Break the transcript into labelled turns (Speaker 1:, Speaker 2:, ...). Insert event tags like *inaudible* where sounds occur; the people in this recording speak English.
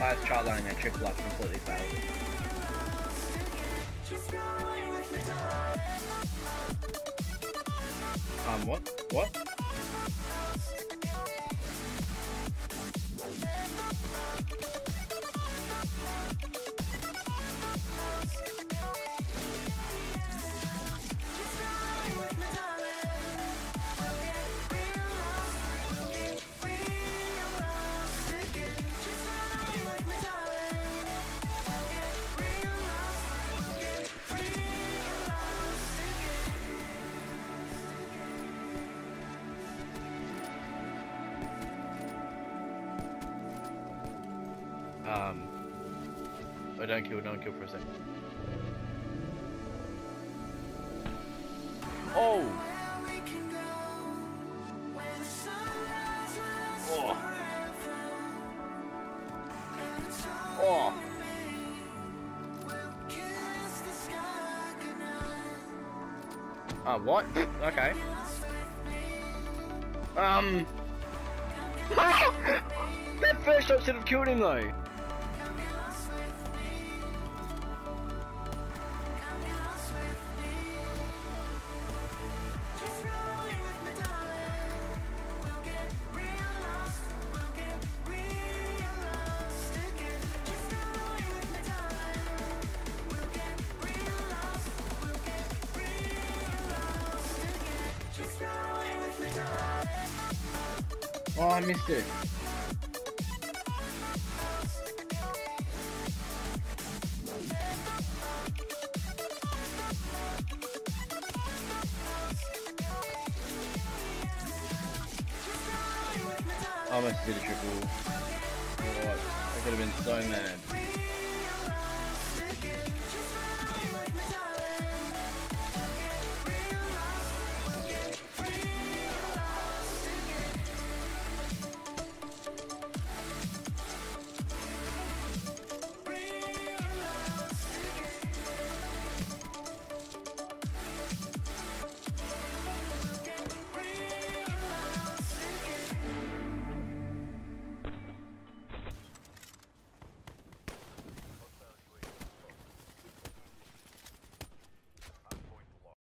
Speaker 1: Highest chart line and triple up completely failed. Um, what? What? Um, oh, don't kill, don't kill for a second. Oh! Oh! Oh! Uh, what? *laughs* Okay. Um... *laughs* that first shot should have killed him though! Oh, I missed it. I almost did a triple. Oh, I could have been so mad.